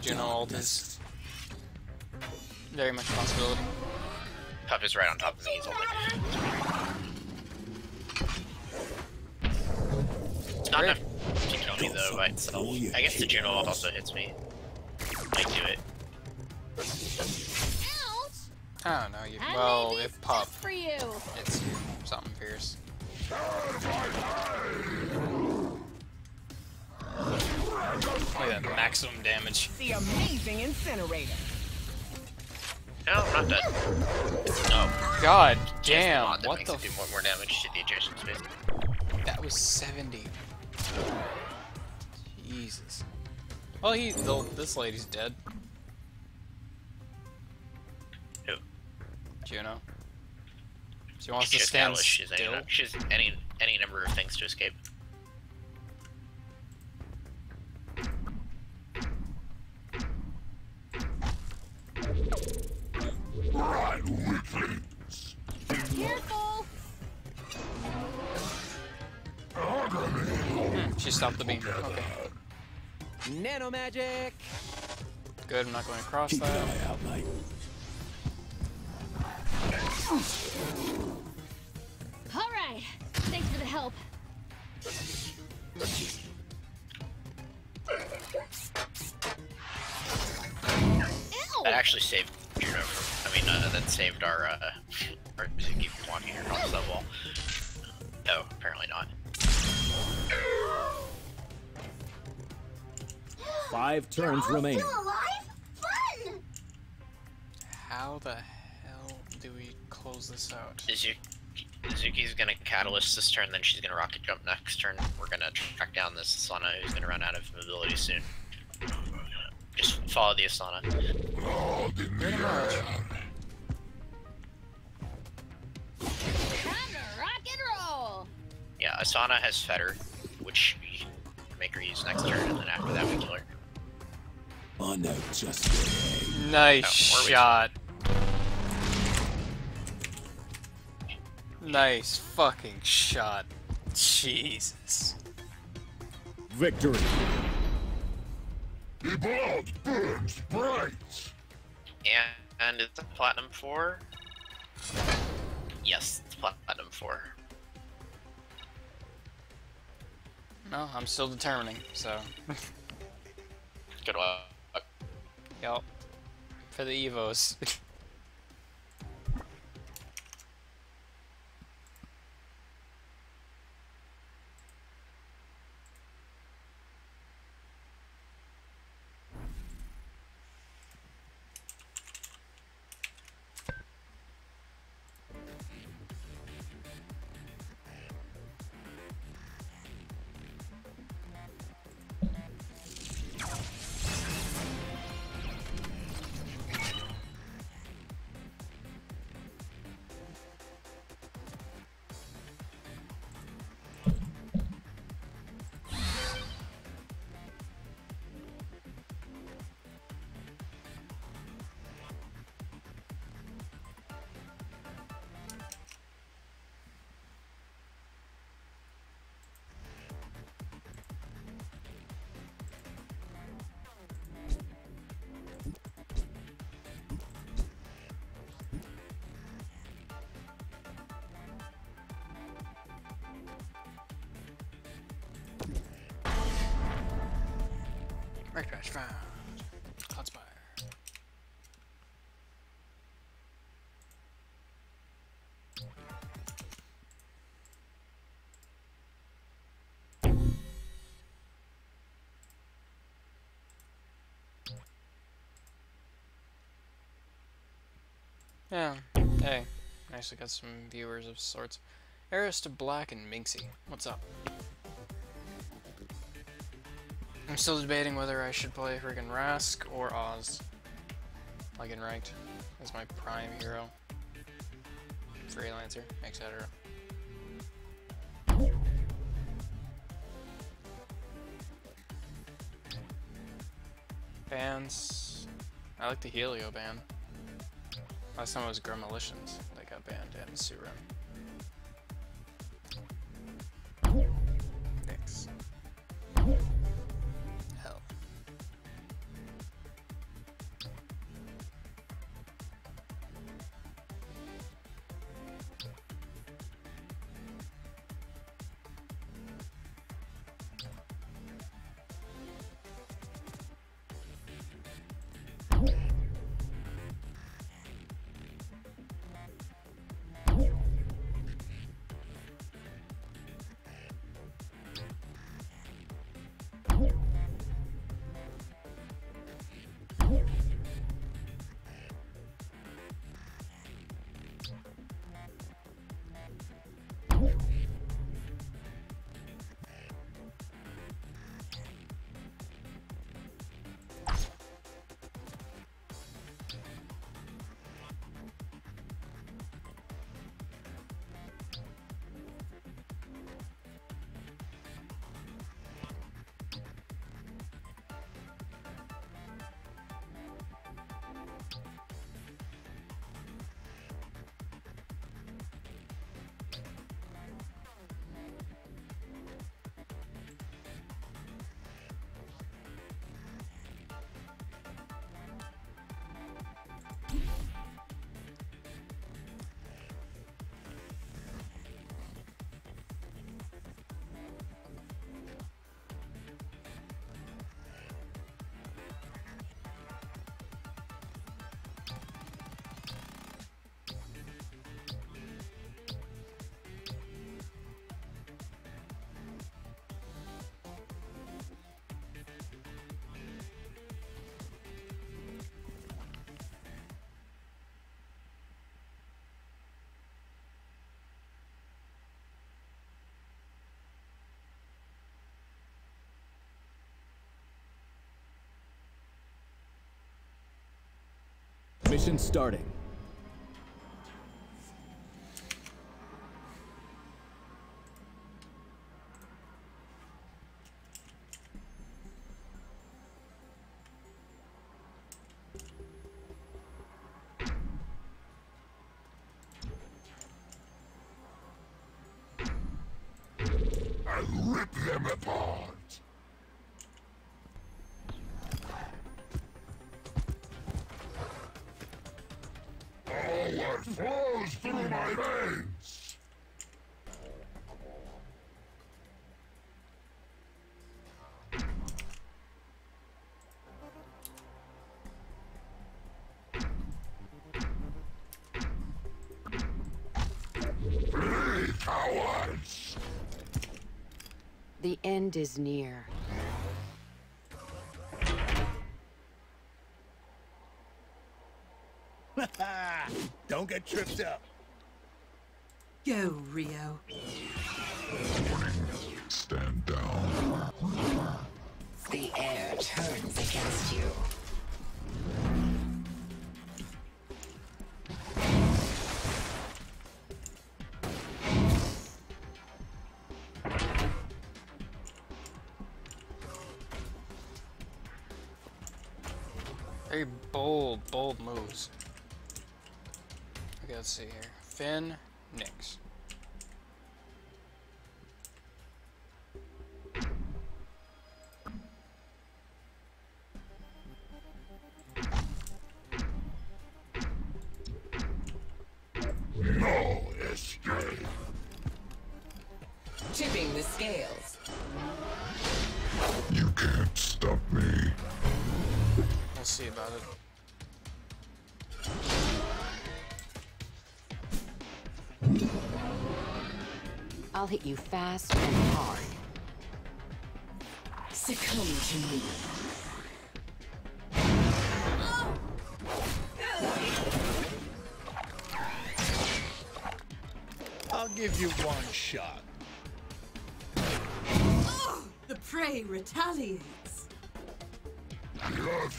Juno ult is very much a possibility. Pup is right on top of me. He's holding. It's not enough to kill me though by itself. I guess the Juno ult also hits me. Might do it. Ouch! I don't know. You, I well, made if these pop for you. hits you, something fierce. Look that maximum damage. The amazing incinerator. No, I'm not dead. Oh, God just the damn! What the? it do more, more damage to the adjacent space. That was 70. Jesus. Well, he. The, this lady's dead. Who? Juno. She wants to She's stand catalyst. She's any, still. she's any any number of things to escape. She stopped the beam. Okay. Nano magic. Good, I'm not going across Keep an that. eye out, mate. Alright. Thanks for the help. Ew! That actually saved Juno from. I mean, uh, that saved our uh, our Zuki from walking across that wall. No, apparently not. Five turns remaining. Still alive? Fun! How the hell do we close this out? Izu- Zuki's gonna catalyst this turn, then she's gonna rocket jump next turn. We're gonna track down this Asana who's gonna run out of mobility soon. Just follow the Asana. Pretty much. Time to rock and roll! Yeah, Asana has Fetter, which we can make her use next turn, and then after that we kill her. I know just where to Nice Oh, shot. Nice fucking shot. Jesus. aim. Victory. And, and it's a platinum four. Yes, it's platinum four. No, I'm still determining, so. Good luck. Yup. For the Evos. Right match found. Cloudspire. Yeah. Hey. Actually got some viewers of sorts. Eris to Black and Minxie. What's up? I'm still debating whether I should play friggin' Rask or Oz. Like in ranked. As my prime hero. Freelancer, etc. Bans. I like the Helio ban. Last time it was Gremolitions that got banned and Su-Ren. Mission starting. All that flows through my veins. Flee, cowards! The end is near. Don't get tripped up. Go, Rio. Stand down. The air turns against you. Very bold, bold moves. Okay, let's see here. Finn, Nix. No escape. Tipping the scales. You can't stop me. We'll see about it. I'll hit you fast and hard. Succumb to me. I'll give you one shot. The prey retaliates. Your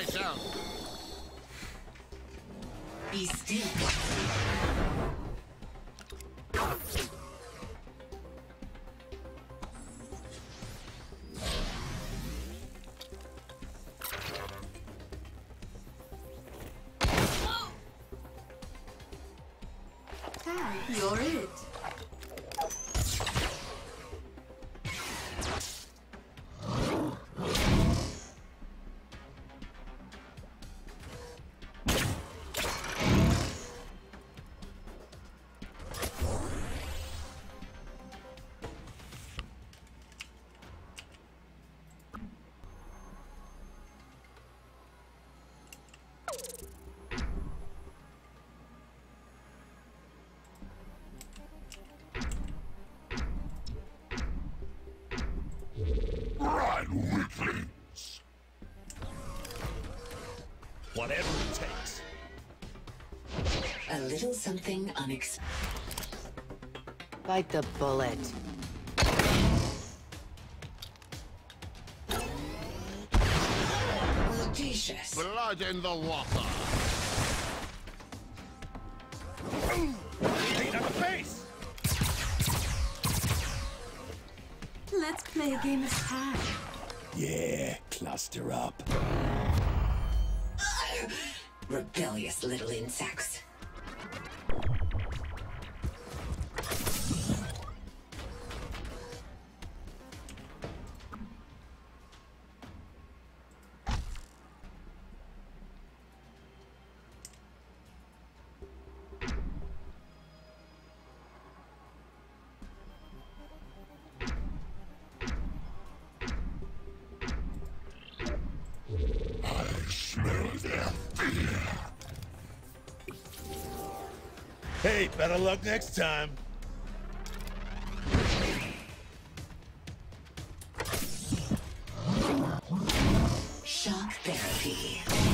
Thyself. Be still. You're it. Little something unexpected. Bite the bullet. Audacious. Blood in the water. Right on the face. Let's play a game of tag. Yeah, cluster up. Rebellious little insects. Hey, better luck next time. Shock therapy.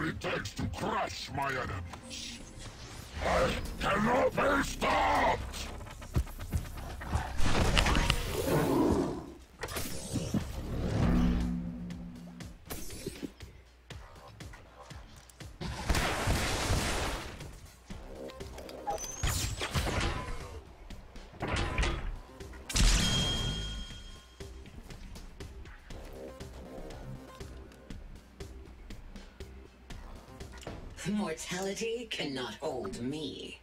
It takes to crush my enemies. I cannot be stopped! Mortality cannot hold me.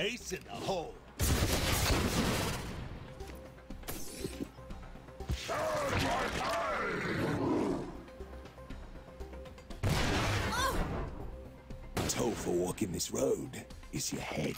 Ace in the hole. Toll for walking this road is your head.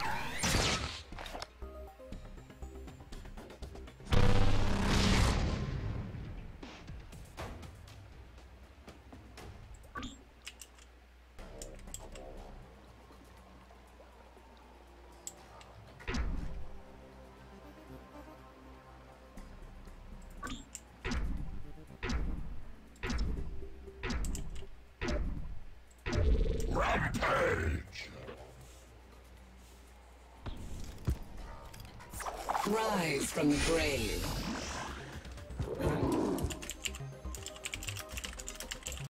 Rise from the grave.